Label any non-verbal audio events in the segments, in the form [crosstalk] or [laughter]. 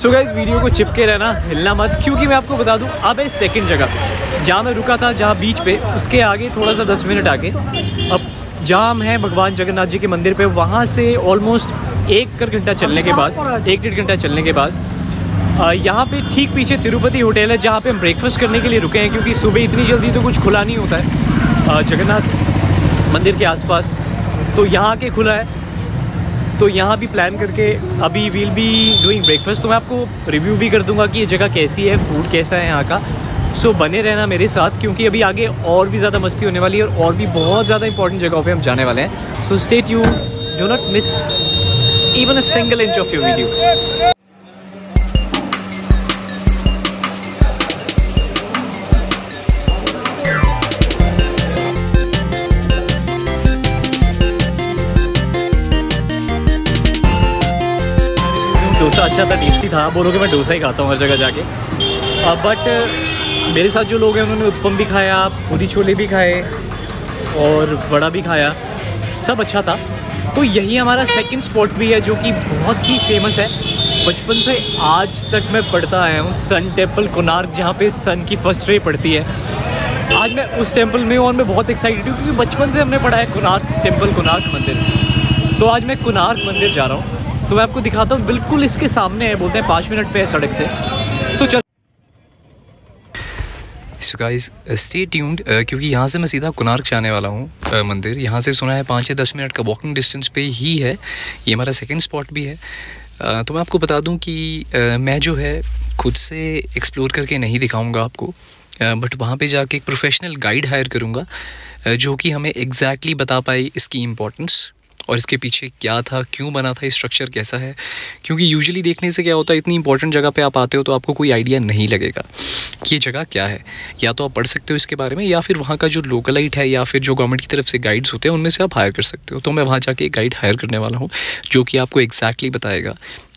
So guys video को चिपके रहना, हिलना मत, क्योंकि मैं आपको बता दूँ, अब है सेकंड जगह। जहाँ मैं रुका था, जहाँ बीच पे, उसके आगे थोड़ा सा दस मिनट आगे। अब जहाँ हैं, भगवान जगन्नाथ जी के मंदिर पे, वहाँ से ऑलमोस्ट एक कर घंटा चलने के बाद, एक डेढ़ घंटा चलने के बाद यहाँ पे ठीक पीछे तिरुपति होटल है, जहाँ पे हम ब्रेकफास्ट करने के लिए रुके हैं, क्योंकि सुबह इतनी जल्दी तो कुछ खुला नहीं होता है जगन्नाथ मंदिर के आसपास। तो यहाँ के खुला है। तो यहाँ भी प्लान करके अभी वील बी डूइंग ब्रेकफास्ट तो मैं आपको रिव्यू भी कर दूँगा कि ये जगह कैसी है फ़ूड कैसा है यहाँ का। सो so, बने रहना मेरे साथ क्योंकि अभी आगे और भी ज़्यादा मस्ती होने वाली है और और भी बहुत ज़्यादा इंपॉर्टेंट जगहों पे हम जाने वाले हैं। So state you do not miss even a single inch of you video था। बोलोगे मैं डोसा ही खाता हूँ हर जगह जाके। बट मेरे साथ जो लोग हैं, उन्होंने उत्पम भी खाया, पूरी छोले भी खाए और बड़ा भी खाया। सब अच्छा था। तो यही हमारा सेकंड स्पॉट भी है, जो कि बहुत ही फ़ेमस है। बचपन से आज तक मैं पढ़ता आया हूँ सन टेंपल कोनार्क जहाँ पे सन की फ़र्स्ट रे पड़ती है। आज मैं उस टेंपल में हूँ और मैं बहुत एक्साइटेड हूँ, क्योंकि बचपन से हमने पढ़ा है कोनार्क टेंपल कोनार्क मंदिर। तो आज मैं कोनार्क मंदिर जा रहा हूँ। तो मैं आपको दिखाता हूँ बिल्कुल इसके सामने है बोलते हैं पाँच मिनट पे है सड़क से। तो चल। सो गाइस स्टे ट्यून्ड क्योंकि यहाँ से मैं सीधा कोनार्क जाने वाला हूँ uh, मंदिर। यहाँ से सुना है पाँच से दस मिनट का वॉकिंग डिस्टेंस पे ही है ये हमारा सेकंड स्पॉट भी है। Uh, तो मैं आपको बता दूँ कि uh, मैं जो है खुद से एक्सप्लोर करके नहीं दिखाऊँगा आपको बट वहाँ पे जाके एक प्रोफेशनल गाइड हायर करूँगा uh, जो कि हमें एग्जैक्टली exactly बता पाए इसकी इम्पोर्टेंस और इसके पीछे क्या था, क्यों बना था स्ट्रक्चर कैसा है? क्योंकि यूजुअली देखने से क्या होता है, इतनी इंपॉर्टेंट जगह पे आप आते हो तो आपको कोई आइडिया नहीं लगेगा कि ये जगह क्या है। या तो आप पढ़ सकते हो इसके बारे में, या फिर वहाँ का जो लोकलाइट है, या फिर जो गवर्नमेंट की तरफ़ से गाइड्स होते हैं, उनमें से आप हायर कर सकते हो। तो मैं वहाँ जाके एक गाइड हायर करने वाला हूँ, जो कि आपको एग्जैक्टली बताएगा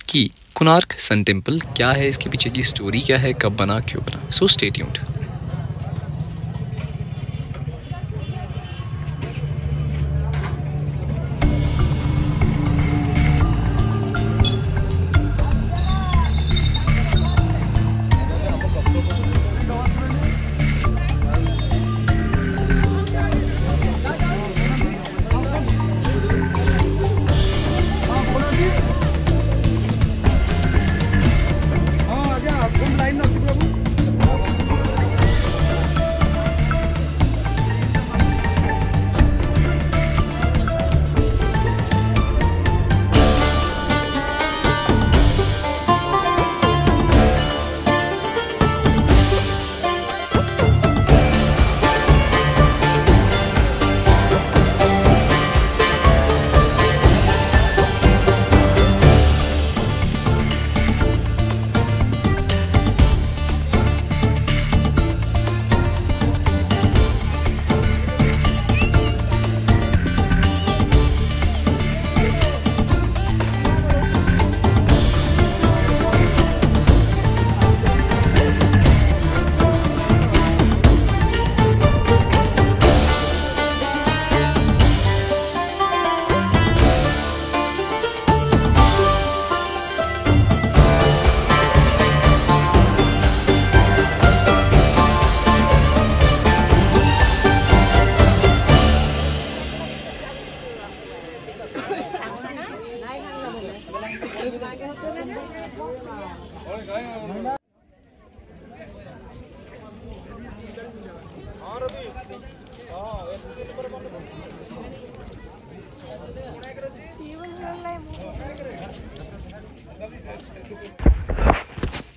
कि कुनार्क सन टेंपल क्या है, इसके पीछे की स्टोरी क्या है, कब बना, क्यों बना। सो स्टे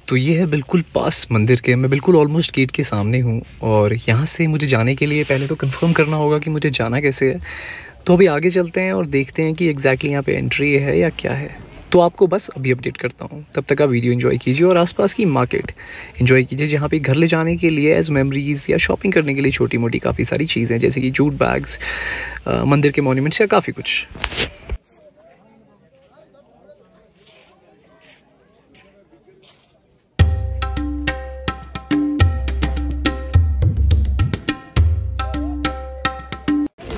तो ये है बिल्कुल पास मंदिर के, मैं बिल्कुल ऑलमोस्ट गेट के सामने हूँ और यहाँ से मुझे जाने के लिए पहले तो कंफर्म करना होगा कि मुझे जाना कैसे है। तो अभी आगे चलते हैं और देखते हैं कि एग्जैक्टली यहाँ पे एंट्री है या क्या है। तो आपको बस अभी अपडेट करता हूँ। तब तक आप वीडियो एंजॉय कीजिए और आसपास की मार्केट एंजॉय कीजिए, जहाँ पे घर ले जाने के लिए एज मेमोरीज़ या शॉपिंग करने के लिए छोटी मोटी काफ़ी सारी चीज़ें जैसे कि जूट बैग्स मंदिर के मॉन्यूमेंट्स या काफ़ी कुछ।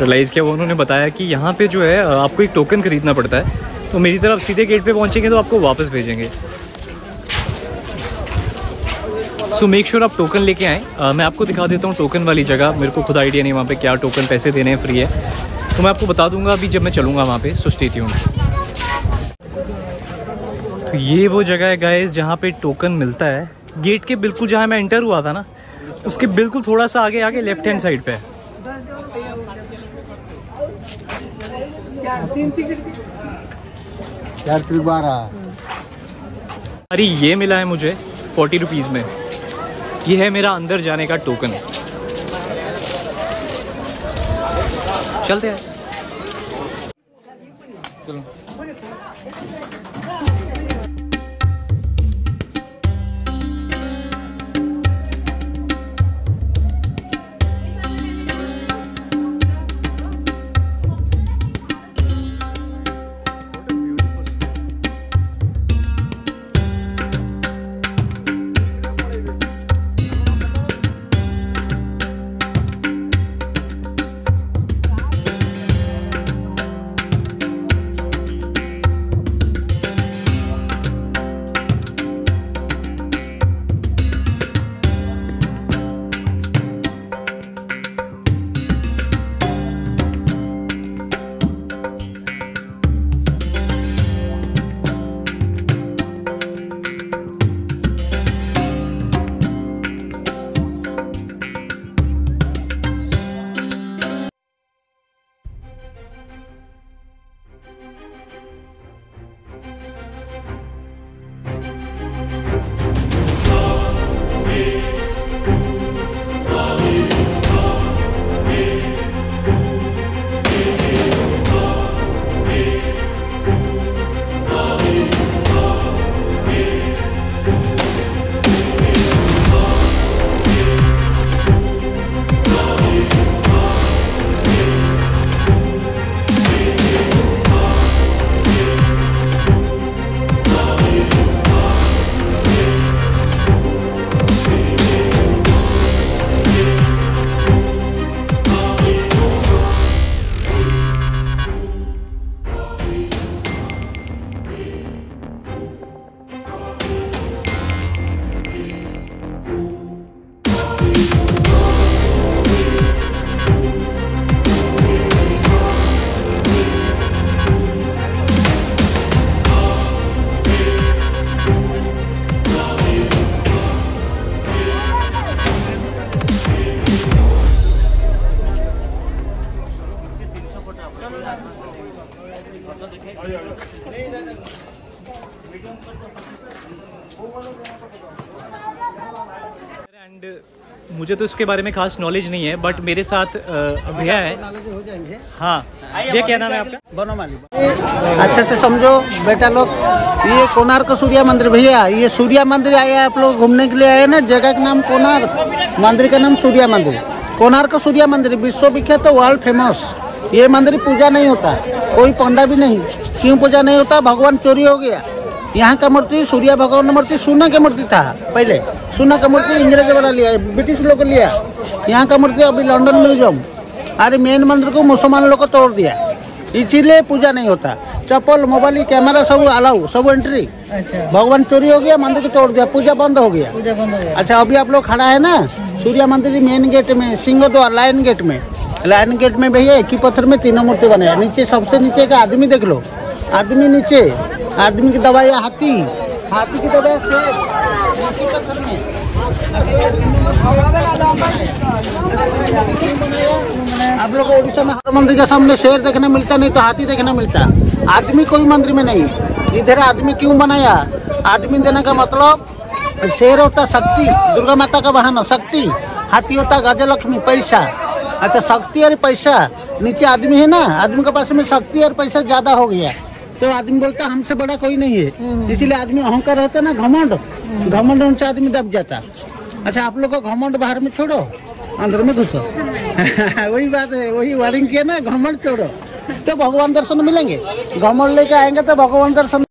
रियलाइज़ किया, वो उन्होंने बताया कि यहाँ पे जो है आपको एक टोकन ख़रीदना पड़ता है। तो मेरी तरफ़ सीधे गेट पे पहुँचेंगे तो आपको वापस भेजेंगे। सो मेक श्योर आप टोकन लेके आएँ। मैं आपको दिखा देता हूँ टोकन वाली जगह। मेरे को खुद आइडिया नहीं वहाँ पे क्या टोकन पैसे देने हैं फ्री है। तो मैं आपको बता दूँगा, अभी जब मैं चलूँगा वहाँ पे सो ट्यून्ड तो ये वो जगह है गाइज़ जहाँ पे टोकन मिलता है। गेट के बिल्कुल जहाँ मैं एंटर हुआ था ना, उसके बिल्कुल थोड़ा सा आगे आगे लेफ़्ट हैंड साइड पे है। बारह। अरे ये मिला है मुझे फोर्टी रुपीज़ में। ये है मेरा अंदर जाने का टोकन चलते हैं। एंड तो बारे में खास नॉलेज नहीं है बट मेरे साथ भैया है। हाँ भैया क्या नाम है आपका? बनोमाली। अच्छे से समझो, बेटा लोग, ये कोणार्क सूर्य मंदिर, भैया, ये सूर्य मंदिर आए आप लोग घूमने के लिए आए ना? जगह का नाम कोणार्क, मंदिर का नाम सूर्य मंदिर। कोणार्क सूर्य मंदिर विश्व विख्यात वर्ल्ड फ़ेमस ये मंदिर पूजा नहीं होता, कोई पंडा भी नहीं। क्यों पूजा नहीं होता? भगवान चोरी हो गया। यहाँ का मूर्ति सूर्य भगवान का मूर्ति सोना का मूर्ति था पहले। सोना का मूर्ति इंग्रेज वाला लिया ब्रिटिश लोग लिया। यहाँ का मूर्ति अभी लंदन म्यूज़ियम अरे मेन मंदिर को मुसलमान लोग को तोड़ दिया। इसीलिए पूजा नहीं होता। चप्पल मोबाइल कैमरा सब अलाउ सब एंट्री अच्छा। भगवान चोरी हो गया मंदिर को तोड़ दिया पूजा बंद हो गया। पूजा बंद हो गया। अच्छा अभी आप लोग खड़ा है ना? सूर्य मंदिर मेन गेट में सिंह द्वार लाइन गेट में। लाइन गेट में भैया एक ही पत्थर में तीनों मूर्ति बने हैं। नीचे सबसे नीचे का आदमी देख लो। आदमी नीचे। आदमी की दवाई हाथी। हाथी की दवाई आप लोग उड़ीसा में हर मंदिर के सामने शेर देखने मिलता नहीं तो हाथी देखने मिलता आदमी कोई मंदिर में नहीं। इधर आदमी क्यों बनाया? आदमी देने का मतलब शेर होता शक्ति। दुर्गा माता का बहाना शक्ति। हाथी होता गजलक्ष्मी, पैसा। अच्छा शक्ति और पैसा। नीचे आदमी है ना? आदमी के पास में शक्ति और पैसा ज़्यादा हो गया। तो आदमी बोलता हमसे बड़ा कोई नहीं है। इसीलिए आदमी अहंकार रहता है ना घमंड। घमंड उनसे आदमी दब जाता अच्छा आप लोग को घमंड बाहर में छोड़ो अंदर में घुसो। [laughs] वही बात है वही वार्निंग किया ना घमंड छोड़ो। तो भगवान दर्शन मिलेंगे। घमंड लेके आएँगे तो भगवान दर्शन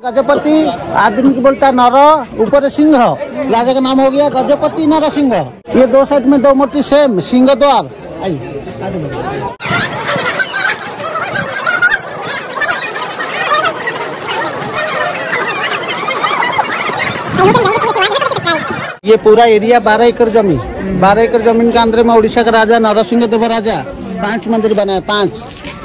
गजपति आदमी की बोलता नर ऊपर सिंह। राजा का नाम हो गया गजपति नर सिंह ये दो साइड में दो मूर्ति सेम सिंह द्वार। आइए ये पूरा एरिया बारह एकड़ ज़मीन। बारह एकड़ ज़मीन के अंदर में उड़ीसा का राजा नरसिंह देव राजा पाँच मंदिर बनाए पाँच।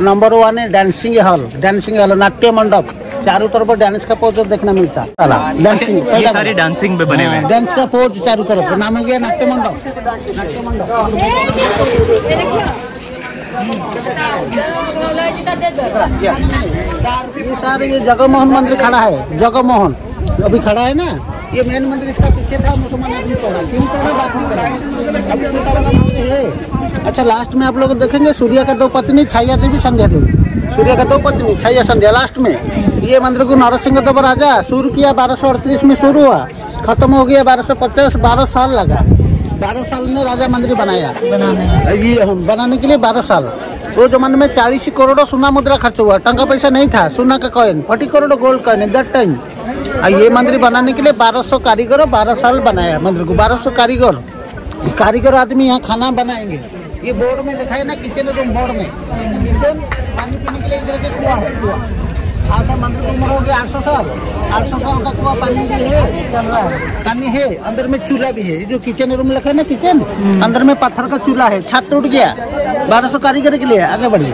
नंबर वन है डांसिंग हॉल डांसिंग हॉल नाट्य मंडप। चारों तरफ़ डांस का पोज देखने मिलता। है डांसिंग डांसिंग पे बने हुए हैं। डांस का पोज चारों तरफ़। नाम है गया नाट्य मंडप नाट्य मंडप। ये सारे ये जगमोहन मंदिर खड़ा है। जगमोहन। अभी खड़ा है ना? ये मेन मंदिर इसका पीछे था मुसलमान आदमी पड़ा क्यों पड़ा बात नहीं करा। छोटा वाला मंदिर है। अच्छा लास्ट में आप लोग देखेंगे सूर्य का दो पत्नी छाया देवी संध्या देवी। सूर्य का दो पत्नी छाया संध्या लास्ट में। ये मंदिर को नरसिंह देव राजा शुरू किया बारह सौ में शुरू हुआ। खत्म हो गया बारह सौ पचास बारह साल लगा। बारह साल में राजा मंदिर बनाया। बनाने ये हम बनाने के लिए बारह साल। वो जमाने में चालीस करोड़ सोना मुद्रा खर्च हुआ टंका पैसा नहीं था सोना का coin forty crore gold coin that time ये मंदिर बनाने के लिए बारह सौ कारीगर बारह साल बनाया मंदिर को बारह सौ कारीगर। कारीगर आदमी यहाँ खाना बनाएँगे। ये बोर्ड में लिखा है ना किचन रूम बोर्ड में। किचन पानी पीने के लिए के कुआ है कुआ। आधा मंदिर की उम्र हो गया आठ सौ साल। आठ सौ साल का कुआ पानी भी है चल रहा है। पानी है अंदर में चूल्हा भी है। जो किचन रूम लिखा है ना किचन अंदर में पत्थर का चूल्हा है छत टूट गया। बारह सौ कारीगर के लिए आगे बढ़िए।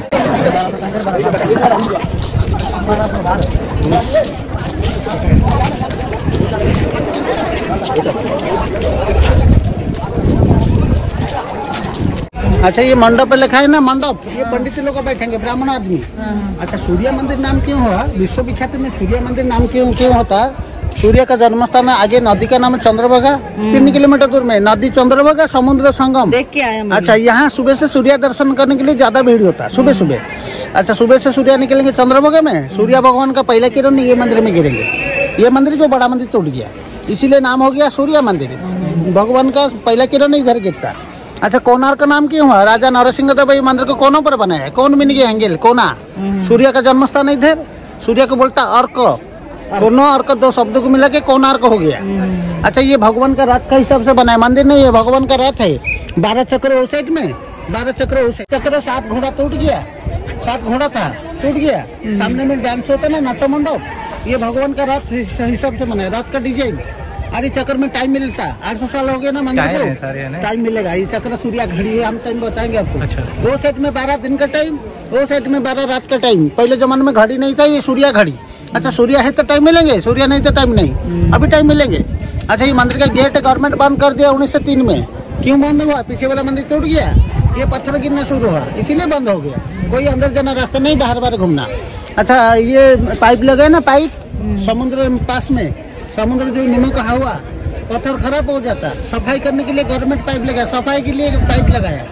अच्छा ये मंडप पे लिखा है ना मंडप। ये पंडित लोग बैठेंगे ब्राह्मण आदमी। अच्छा सूर्य मंदिर नाम क्यों हुआ? विश्व विख्यात में सूर्य मंदिर नाम क्यों क्यों होता? है सूर्य का जन्म स्थान है आगे नदी का नाम है चंद्रभागा। तीन किलोमीटर दूर में नदी चंद्रभागा समुद्र संगम। देख के आए अच्छा यहाँ सुबह से सूर्य दर्शन करने के लिए ज़्यादा भीड़ होता है सुबह सुबह। अच्छा सुबह से सूर्य निकलेंगे चंद्रभागा में? सूर्य भगवान का पहला किरण ये मंदिर में गिरेंगे। ये मंदिर जो बड़ा मंदिर टूट गया। इसीलिए नाम हो गया सूर्य मंदिर। भगवान का पहला किरण इधर गिरता। अच्छा कोनार का नाम क्यों हुआ? राजा नरसिंह देव ये मंदिर को कोनों पर बनाया? है कौन मिन गया एंगल? कोना? सूर्य का जन्म स्थान इधर। सूर्य को बोलता अर्क। कोनो अर्क दो शब्दों को मिला के कोणार्क हो गया। अच्छा ये भगवान का रथ का हिसाब से बना है मंदिर नहीं है भगवान का रथ है। बारह चक्र उस साइड में। बारह चक्र उस चक्र सात घोड़ा टूट गया। सात घोड़ा था। टूट गया। सामने में डांस होता ना नाट्य मंडप ये भगवान का रथ हिसाब से बना है रथ का डिज़ाइन अरे चक्र में टाइम मिलता है। आठ सौ साल हो गया ना मंदिर को। टाइम मिलेगा। ये चक्र सूर्य घड़ी है हम टाइम बताएँगे आपको। अच्छा। वो साइड में बारह दिन का टाइम वो साइड में बारह रात का टाइम पहले जमाने में घड़ी नहीं था ये सूर्य घड़ी। अच्छा सूर्य है तो टाइम मिलेंगे? सूर्य नहीं तो टाइम नहीं। अभी टाइम मिलेंगे। अच्छा ये मंदिर का गेट गवर्नमेंट बंद कर दिया उन्नीस सौ तीन में। क्यों बंद हुआ? पीछे वाला मंदिर टूट गया। ये पत्थर गिरना शुरू हुआ। इसीलिए बंद हो गया। कोई अंदर जाना रास्ता नहीं बाहर बाहर घूमना। अच्छा ये पाइप लगे ना पाइप समुद्र पास में। समुद्र जो नमक हवा पत्थर खराब हो जाता सफ़ाई करने के लिए गवर्नमेंट पाइप लगाया, सफ़ाई के लिए पाइप लगाया।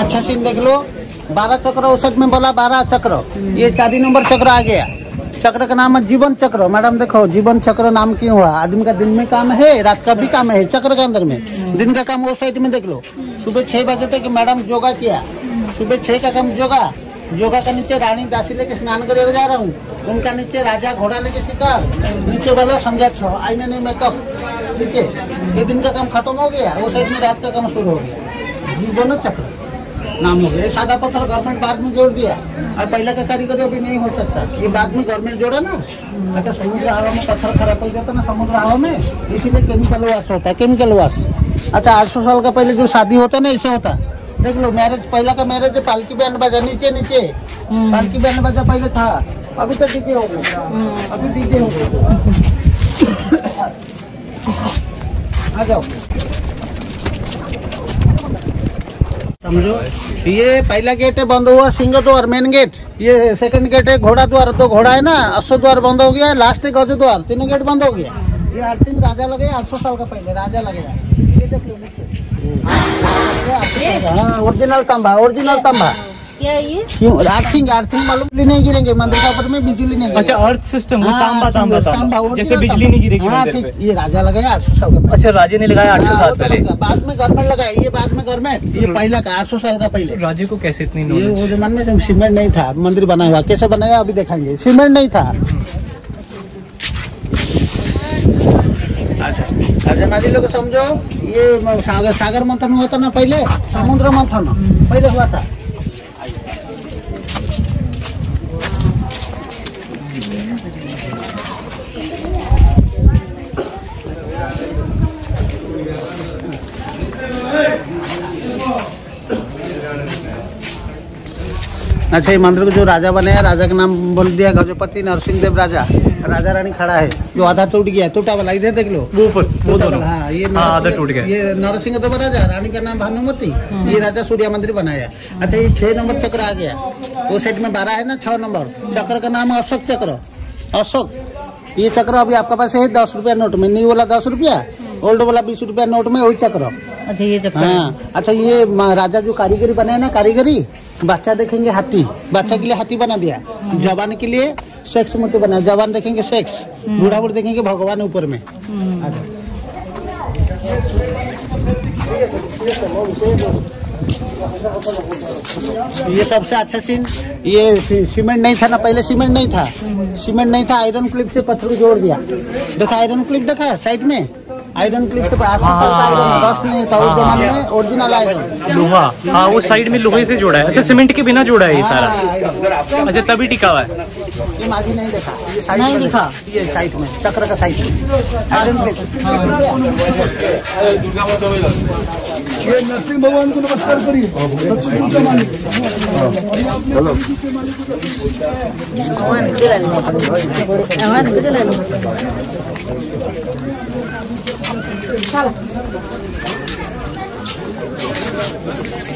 अच्छा सीन देख लो, बारह चक्र औसत में बोला, बारह चक्र। ये चार नंबर चक्र आ गया। चक्र का नाम है जीवन चक्र। मैडम देखो, जीवन चक्र नाम क्यों हुआ? आदमी का दिन में काम है, रात का भी काम है, चक्र के अंदर में। दिन का काम वो साइड में देख लो। सुबह छह बजे तक मैडम योगा किया। सुबह छह का काम योगा। योगा का नीचे रानी दासी लेके स्नान करे जा रहा हूँ। उनका नीचे राजा घोड़ा लेके शिकार। नीचे वाला संध्या छो। आईने नहीं मेकअप नीचे ये दिन का काम खत्म हो गया। वो साइड में रात का काम शुरू हो गया। जीवन चक्र। नाम हो गया। सादा पत्थर गवर्नमेंट बाद में जोड़ दिया। और पहले का कारीगर अभी नहीं हो सकता। ये बाद में गवर्नमेंट जोड़ा ना। अगर समुद्र हवा में पत्थर खराब हो जाता ना समुद्र हवा में। इसीलिए केमिकल वाश होता है। केमिकल वाश अच्छा आठ सौ साल का पहले जो शादी होता है ना, ऐसा होता। देख लो मैरिज पहला का मैरिज पालकी बैंड बाजा नीचे नीचे। पालकी बैंड बाजा पहले था अभी तो डीजे हो गया अभी डीजे हो गया आ जाओ। समझो? ये पहला गेट है बंद हुआ सिंह द्वार मेन गेट ये सेकंड गेट है घोड़ा द्वार तो घोड़ा है ना अश्व द्वार बंद हो गया लास्ट है गज द्वार। तीनों गेट बंद हो गया। ये आई थिंक राजा लगे आठ सौ साल का पहले राजा लगेगा ये देख लो हाँ ओरिजिनल तंबा ओरिजिनल तंबा। क्या ये? क्यों? आर्थिंग आर्थिंग मालूम? बिजली नहीं गिरेंगे मंदिर के ऊपर में बिजली नहीं अच्छा अर्थ सिस्टम वो हाँ, तांबा तांबा तांबा, जैसे बिजली नहीं गिरेगी हाँ, मंदिर ठीक, पे। ये राजा लगाया आठ सौ साल का अच्छा राजे ने लगाया आठ सौ हाँ, साल तो पहले। बाद में गवर्नमेंट लगाया ये बाद में गवर्नमेंट ये पहला का आठ सौ साल का पहले। राजे को कैसे इतनी ये नॉलेज वो जमाने में सीमेंट नहीं था मंदिर बना हुआ कैसे बनाया अभी देखेंगे सीमेंट नहीं था। अच्छा अच्छा नदी लोग समझो। ये सागर सागर मंथन हुआ था ना पहले समुद्र मंथन पहले हुआ था अच्छा ये मंदिर को जो राजा बनाया राजा का नाम बोल दिया गजपति नरसिंह देव राजा। राजा रानी खड़ा है। जो आधा टूट गया टूटा वाला इधर देख लो। वो ऊपर वो दोनों। हाँ ये हाँ आधा टूट गया। ये नरसिंह देव राजा रानी का नाम भानुमति। ये राजा सूर्य मंदिर बनाया। अच्छा ये छह नंबर चक्र आ गया। वो साइड में बारह है ना छह नंबर। चक्र का नाम है अशोक चक्र। अशोक ये चक्र अभी आपके पास है दस रुपया नोट में न्यू वाला दस रुपया ओल्ड वाला बीस रुपया नोट में वही चक्र। अच्छा ये चक्कर हाँ अच्छा ये राजा जो कारीगरी बनाया ना कारीगरी बच्चा देखेंगे हाथी बच्चा के लिए हाथी बना दिया। जवान के लिए सेक्स मूर्ति बनाया जवान देखेंगे सेक्स बूढ़ा बूढ़ देखेंगे भगवान ऊपर में। अच्छा। ये सबसे अच्छा सीन ये सीमेंट नहीं था ना पहले सीमेंट नहीं था। सीमेंट नहीं था आयरन क्लिप से पत्थर को जोड़ दिया। देखा आयरन क्लिप देखा साइड में? आयरन क्लिप से का आयरन जमाने में ओरिजिनल आयरन लोहा। हाँ वो साइड में लोहे से जोड़ा है। अच्छा सीमेंट के बिना जोड़ा है ये सारा। हाँ, अच्छा तभी टिका हुआ है। ये नहीं देखा। ये साइड नहीं में दिखा। ये साइड में चक्र का साइड में। आयरन क्लिप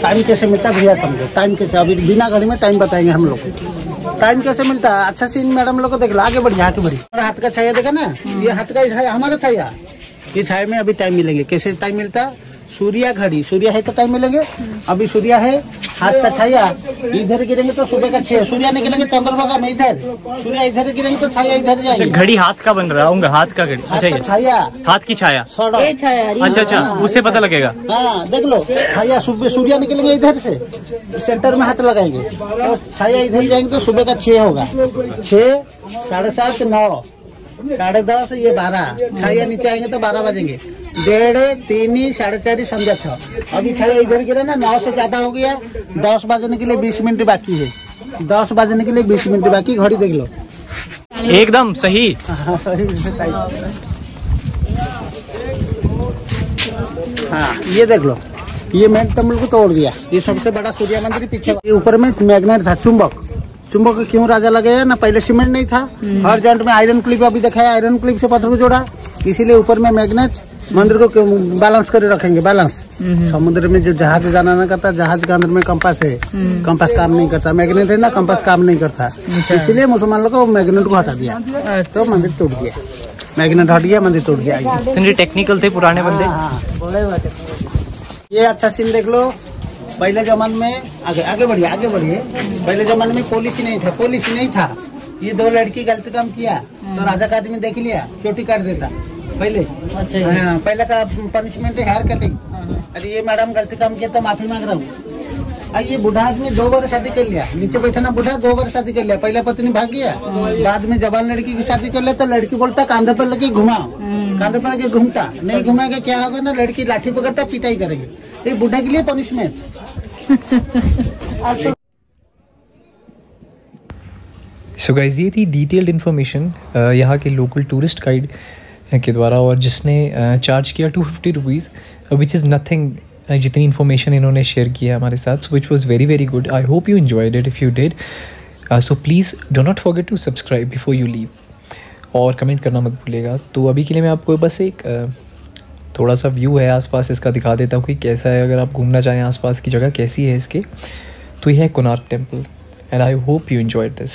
टाइम कैसे मिलता है भैया समझो। टाइम कैसे? अभी बिना घड़ी में टाइम बताएँगे हम लोग। टाइम कैसे मिलता है? अच्छा सीन मैडम लोग को देख लो आगे बढ़िए हाथ बढ़िए और हाथ का छाया देखा ना? ये हाथ का छाया हमारा छाया। ये छाया में अभी टाइम मिलेंगे। कैसे टाइम मिलता है? सूर्या घड़ी। सूर्या है तो टाइम मिलेंगे? अभी सूर्या है हाथ का छाया। इधर गिरेंगे तो सुबह का छह सूर्या निकलेंगे चंद्रमा में इधर। सूर्य इधर गिरेंगे तो छाया इधर अच्छा जाएगी घड़ी हाथ का बन रहा होगा हाथ का घड़ी। अच्छा छाया। हाथ की छाया। छाया अच्छा अच्छा उससे पता लगेगा। हाँ देख लो। छाया सुबह सूर्य निकलेंगे इधर से। सेंटर में हाथ लगाएँगे। तो छाया इधर जाएँगे तो सुबह का छह होगा। छह साढ़े सात नौ। साढ़े दस ये बारह। छाया नीचे आएँगे तो बारह बजेंगे। डेढ़ तीन साढ़े चार संध्या छह अभी छाया इधर गिरा ना नौ से ज़्यादा हो गया दस बजने के लिए बीस मिनट बाकी है दस बजने के लिए बीस मिनट बाकी घड़ी देख लो एकदम सही हाँ। हाँ ये देख लो ये मेन टम्बल को तोड़ दिया ये सबसे बड़ा सूर्य मंदिर पीछे ऊपर में मैग्नेट था चुंबक चुंबक क्यों राजा लगाया ना पहले सीमेंट नहीं था हर जॉइंट में आयरन क्लिप अभी देखा है आयरन क्लिप से पत्थर को जोड़ा इसीलिए ऊपर में मैग्नेट मंदिर को बैलेंस कर रखेंगे? बैलेंस समुद्र में जो जहाज़ जाना ना करता जहाज़ के अंदर में कंपास है। कंपास काम नहीं करता। मैग्नेट है ना कंपास काम नहीं करता। इसीलिए मुसलमान लोग को मैग्नेट को हटा दिया। तो मंदिर टूट गया। मैग्नेट हट गया मंदिर टूट गया। टेक्निकल थे पुराने बंदे? हाँ, ये अच्छा सीन देख लो। पहले जमाने में आगे आगे बढ़िए आगे बढ़िए। पहले जमाने में पॉलिसी नहीं था पॉलिसी नहीं था। ये दो लड़की गलत काम किया तो राजा का आदमी देख लिया चोटी काट देता। पहले? अच्छा हाँ, पहले का पनिशमेंट है हेयर कटिंग अरे ये मैडम गलती काम किया तो माफ़ी मांग रहा हूँ। और ये बूढ़ा आदमी दो बार शादी कर लिया। नीचे बैठा ना बूढ़ा दो बार शादी कर लिया। पहला पत्नी भाग गया। बाद में जवान लड़की की शादी कर लिया तो लड़की बोलता कांधे पर लगे घुमाओ। कांधे पर लगे घूमता। नहीं घुमाएगा क्या होगा ना लड़की लाठी पकड़ता पिटाई करेगी। ये बूढ़ा के लिए पनिशमेंट सो गाइज़ ये थी डिटेल्ड इन्फॉर्मेशन यहाँ के लोकल टूरिस्ट गाइड के द्वारा और जिसने चार्ज किया two fifty rupees which is nothing जितनी इन्फॉर्मेशन इन्होंने शेयर किया हमारे साथ which was very very good I hope you enjoyed it if you did so please do not forget to subscribe before you leave और comment करना मत भूलेगा तो अभी के लिए मैं आपको बस एक थोड़ा सा व्यू है आसपास, इसका दिखा देता हूँ कि कैसा है। अगर आप घूमना चाहें आसपास की जगह, कैसी है इसके। तो यह है Konark temple and I hope you enjoyed this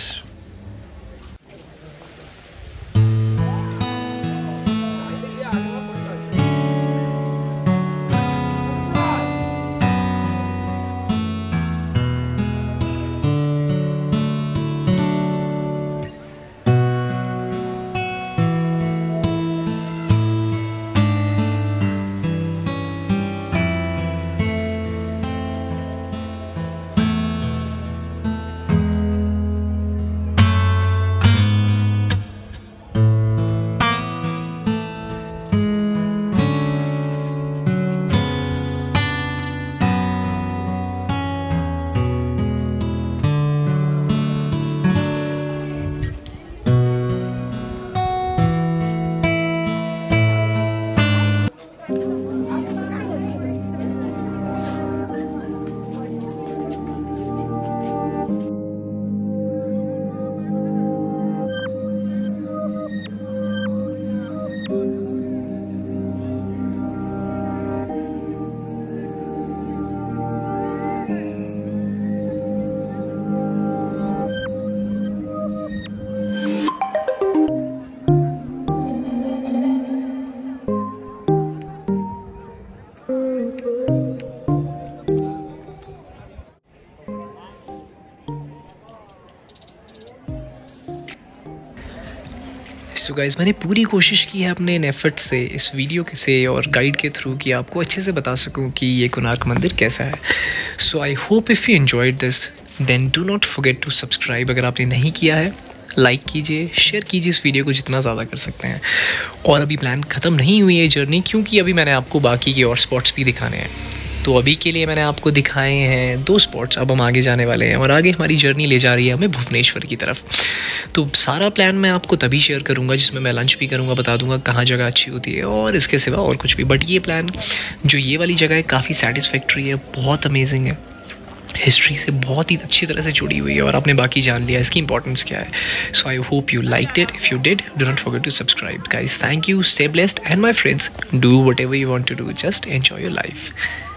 so guys मैंने पूरी कोशिश की है अपने इन एफर्ट से, इस वीडियो के से और गाइड के थ्रू कि आपको अच्छे से बता सकूँ कि ये कोनार्क मंदिर कैसा है। So I hope if you enjoyed this then do not forget to subscribe अगर आपने नहीं किया है। लाइक कीजिए शेयर कीजिए इस वीडियो को जितना ज़्यादा कर सकते हैं। और अभी प्लान ख़त्म नहीं हुई है जर्नी क्योंकि अभी मैंने आपको बाकी के और स्पॉट्स भी दिखाने हैं। तो अभी के लिए मैंने आपको दिखाए हैं दो स्पॉट्स अब हम आगे जाने वाले हैं और आगे हमारी जर्नी ले जा रही है हमें भुवनेश्वर की तरफ़। तो सारा प्लान मैं आपको तभी शेयर करूँगा जिसमें मैं लंच भी करूँगा, बता दूँगा कहाँ जगह अच्छी होती है और इसके सिवा और कुछ भी। बट ये प्लान जो ये वाली जगह है, काफ़ी सेटिस्फैक्ट्री है, बहुत अमेजिंग है। हिस्ट्री से बहुत ही अच्छी तरह से जुड़ी हुई है और आपने बाकी जान लिया इसकी इंपॉर्टेंस क्या है। So I hope you like it if you did do not forget to subscribe guys thank you stay blessed and my friends do whatever you want to do just enjoy your life